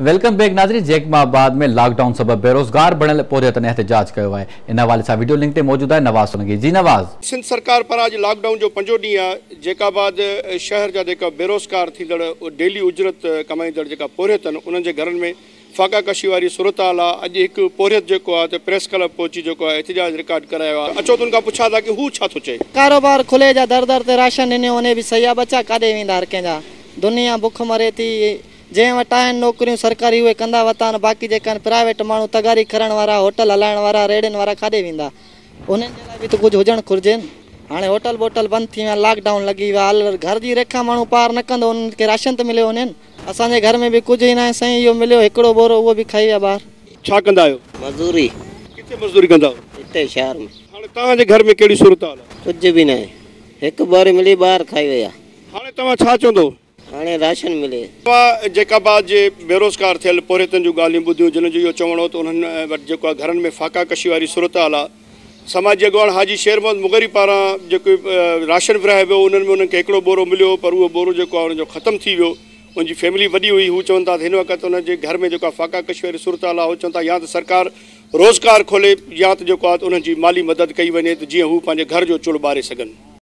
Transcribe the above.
welcome back नाजरी जैक माबाद में लॉकडाउन सबब बेरोजगार बनल पोरियतन ने एहतजाज कयो है इन हवाले सा वीडियो लिंक ते मौजूद है नवाज सुन जी नवाज सिंध सरकार पर आज लॉकडाउन जो पंजो दिन है जेका शहर जा देखा बेरोजगार थिदर डेली उजरत कमाई जेका पोरियत उनन जे घरन में फाका कशी वाली सूरत आल आज एक पोरियत जेको आ ते प्रेस क्लब पोची जेको आ एहतजाज रिकॉर्ड करायो अचो तुन का पुछा था कि हु छा थो चे कारोबार खुले जा दर दर ते राशन ने ओने भी सैया बचा कादे वेंदार केजा दुनिया भूख मरे थी जंहिं वटि आहिनि सरकारी उहे कंदा वरिता आहिनि बाक़ी जेका आहिनि प्रायवेट माण्हू तगारी खणण वारा होटल हलाइण वारा रेड़नि वारा काॾे वेंदा उन्हनि जे लाइ बि त कुझु हुजणु घुरिजे हाणे होटल बंदि थी विया लॉकडाउन लॻी वियो आहे घर जी रेखा माण्हू पार न कंदो उन्हनि खे राशन त मिलियो वञनि असांजे घर में बि कुझु ई न आहे साईं इहो मिलियो हिकिड़ो बोरो उहो बि खाई वियो आहे हाणे राशन मिले जेका बेरोज़गार थियल पोहिरतनि जूं ॻाल्हियूं ॿुधियूं जिन जो इहो चवण हो त उन्हनि वटि जेको आहे घर में फाका कशी वारी सुरताल आहे समाजी अॻुवाण हाजी शेर मोहम्मद मुगरी पारां जेके राशन विरिहायो वियो उन्हनि में उन्हनि खे हिकिड़ो बोरो मिलियो पर उहो बोरो जेको आहे ख़तमु थी वियो हुनजी फैमिली वॾी हुई हू चवनि था त हिन वक़्तु घर में जेको फाका कशी वारी सुरताल आहे उहो चवनि था या त सरकार रोज़गार खोले या त जेको आहे उन्हनि माली मदद कई वञे त जीअं हू पंहिंजे घर जो चुड़ ॿारे सघनि